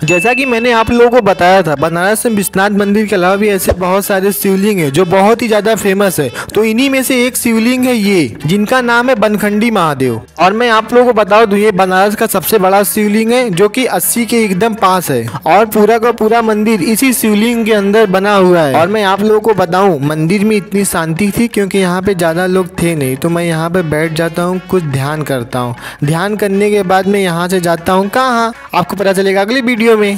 जैसा कि मैंने आप लोगों को बताया था, बनारस में विश्वनाथ मंदिर के अलावा भी ऐसे बहुत सारे शिवलिंग है जो बहुत ही ज़्यादा फ़ेमस है। तो इन्हीं में से एक शिवलिंग है ये, जिनका नाम है बनखंडी महादेव। और मैं आप लोगों को बता दूँ ये बनारस का सबसे बड़ा शिवलिंग है, जो कि 80 के एकदम पास है। और पूरा का पूरा मंदिर इसी शिवलिंग के अंदर बना हुआ है। और मैं आप लोगों को बताऊँ, मंदिर में इतनी शांति थी क्योंकि यहाँ पे ज़्यादा लोग थे नहीं तो मैं यहाँ पे बैठ जाता हूँ, कुछ ध्यान करता हूँ। ध्यान करने के बाद मैं यहाँ से जाता हूँ। कहाँ? आपको पता चलेगा अगली वीडियो में